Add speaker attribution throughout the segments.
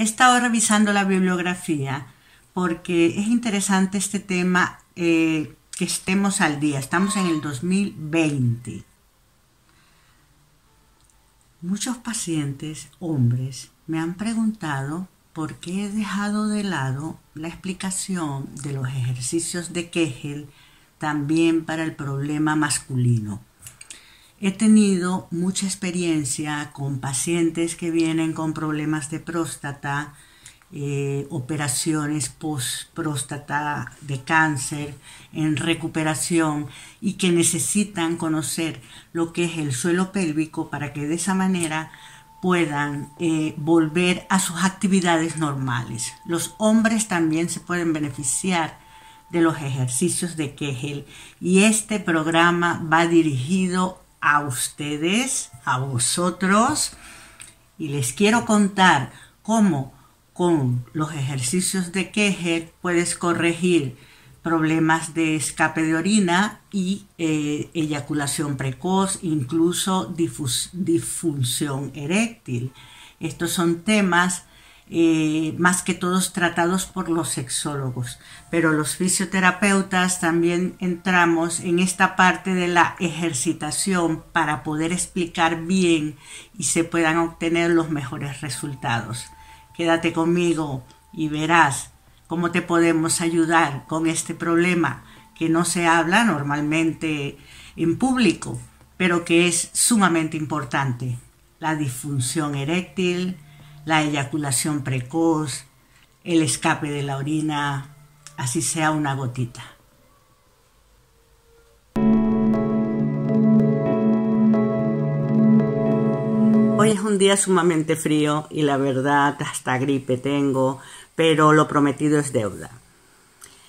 Speaker 1: He estado revisando la bibliografía porque es interesante este tema eh, que estemos al día. Estamos en el 2020. Muchos pacientes, hombres, me han preguntado por qué he dejado de lado la explicación de los ejercicios de Kegel también para el problema masculino. He tenido mucha experiencia con pacientes que vienen con problemas de próstata, eh, operaciones post-próstata de cáncer, en recuperación y que necesitan conocer lo que es el suelo pélvico para que de esa manera puedan eh, volver a sus actividades normales. Los hombres también se pueden beneficiar de los ejercicios de Kegel y este programa va dirigido a ustedes, a vosotros, y les quiero contar cómo con los ejercicios de Kegel puedes corregir problemas de escape de orina y eh, eyaculación precoz, incluso disfunción eréctil. Estos son temas más que todos tratados por los sexólogos. Pero los fisioterapeutas también entramos en esta parte de la ejercitación para poder explicar bien y se puedan obtener los mejores resultados. Quédate conmigo y verás cómo te podemos ayudar con este problema que no se habla normalmente en público, pero que es sumamente importante. La disfunción eréctil, la eyaculación precoz, el escape de la orina, así sea una gotita. Hoy es un día sumamente frío y la verdad hasta gripe tengo, pero lo prometido es deuda.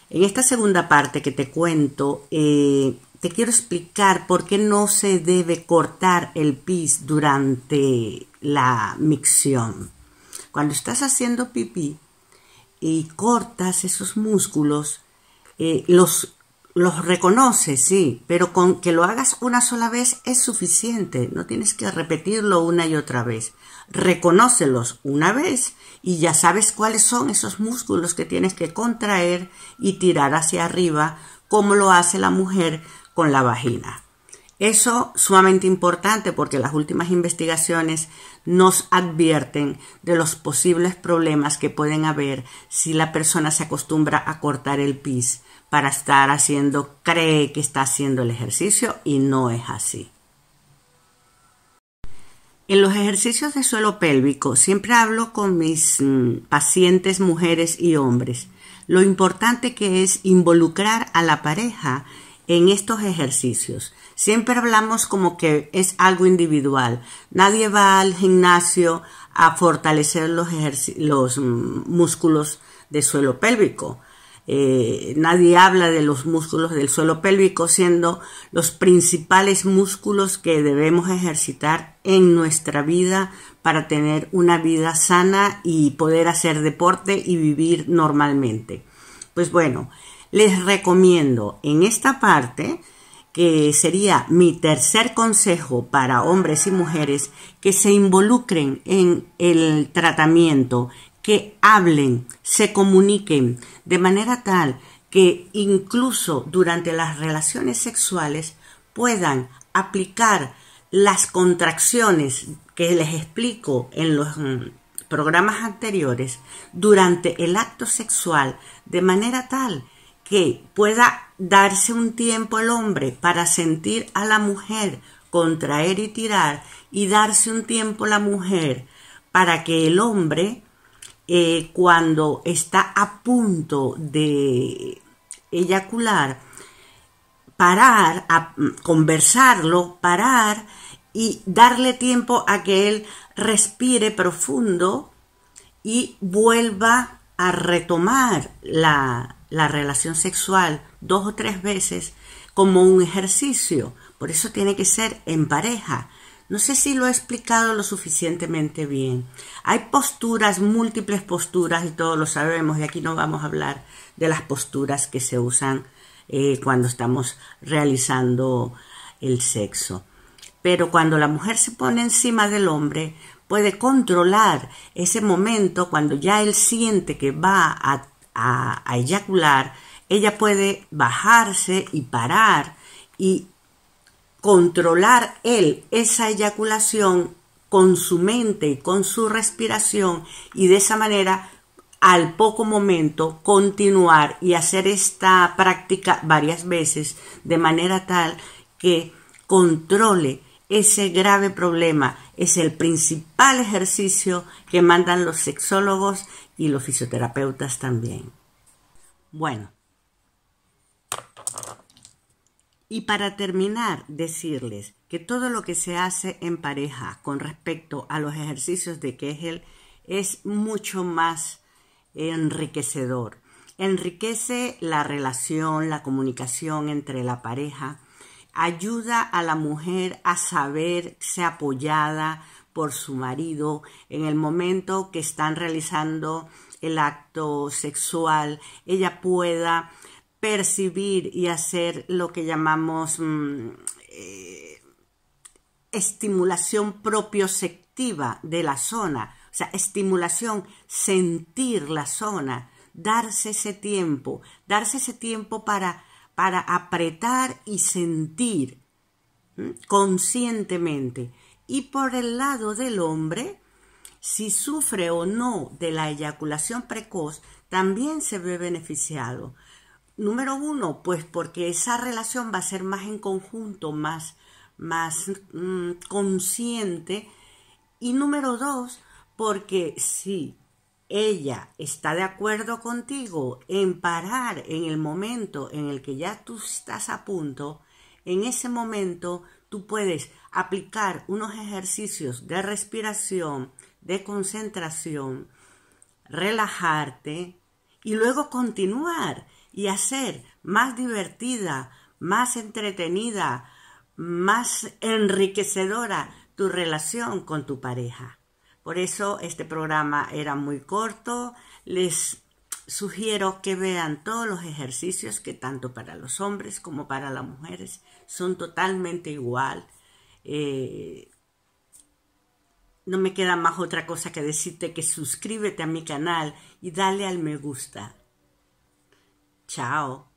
Speaker 1: En esta segunda parte que te cuento, eh, te quiero explicar por qué no se debe cortar el pis durante la micción. Cuando estás haciendo pipí y cortas esos músculos, eh, los, los reconoces, sí, pero con que lo hagas una sola vez es suficiente, no tienes que repetirlo una y otra vez. Reconócelos una vez y ya sabes cuáles son esos músculos que tienes que contraer y tirar hacia arriba, como lo hace la mujer con la vagina. Eso sumamente importante porque las últimas investigaciones nos advierten de los posibles problemas que pueden haber si la persona se acostumbra a cortar el pis para estar haciendo, cree que está haciendo el ejercicio y no es así. En los ejercicios de suelo pélvico siempre hablo con mis mm, pacientes mujeres y hombres lo importante que es involucrar a la pareja en estos ejercicios. Siempre hablamos como que es algo individual. Nadie va al gimnasio a fortalecer los, los mm, músculos del suelo pélvico. Eh, nadie habla de los músculos del suelo pélvico siendo los principales músculos que debemos ejercitar en nuestra vida para tener una vida sana y poder hacer deporte y vivir normalmente. Pues bueno, les recomiendo en esta parte, que sería mi tercer consejo para hombres y mujeres, que se involucren en el tratamiento, que hablen, se comuniquen de manera tal que incluso durante las relaciones sexuales puedan aplicar las contracciones que les explico en los mm, programas anteriores durante el acto sexual de manera tal que pueda darse un tiempo el hombre para sentir a la mujer contraer y tirar y darse un tiempo la mujer para que el hombre eh, cuando está a punto de eyacular parar, a conversarlo, parar y darle tiempo a que él respire profundo y vuelva a retomar la, la relación sexual dos o tres veces como un ejercicio. Por eso tiene que ser en pareja. No sé si lo he explicado lo suficientemente bien. Hay posturas, múltiples posturas, y todos lo sabemos, y aquí no vamos a hablar de las posturas que se usan eh, cuando estamos realizando el sexo. Pero cuando la mujer se pone encima del hombre, puede controlar ese momento cuando ya él siente que va a, a eyacular, ella puede bajarse y parar y controlar él esa eyaculación con su mente y con su respiración y de esa manera al poco momento continuar y hacer esta práctica varias veces de manera tal que controle ese grave problema. Es el principal ejercicio que mandan los sexólogos y los fisioterapeutas también. Bueno. Y para terminar, decirles que todo lo que se hace en pareja con respecto a los ejercicios de Kegel es mucho más enriquecedor. Enriquece la relación, la comunicación entre la pareja, ayuda a la mujer a saberse apoyada por su marido en el momento que están realizando el acto sexual, ella pueda percibir y hacer lo que llamamos mm, eh, estimulación propioceptiva de la zona, o sea, estimulación, sentir la zona, darse ese tiempo, darse ese tiempo para, para apretar y sentir conscientemente. Y por el lado del hombre, si sufre o no de la eyaculación precoz, también se ve beneficiado. Número uno, pues porque esa relación va a ser más en conjunto, más, más mm, consciente. Y número dos, porque si ella está de acuerdo contigo en parar en el momento en el que ya tú estás a punto, en ese momento tú puedes aplicar unos ejercicios de respiración, de concentración, relajarte y luego continuar y hacer más divertida, más entretenida, más enriquecedora tu relación con tu pareja. Por eso este programa era muy corto. Les sugiero que vean todos los ejercicios que tanto para los hombres como para las mujeres son totalmente igual. Eh, no me queda más otra cosa que decirte que suscríbete a mi canal y dale al me gusta. Chao.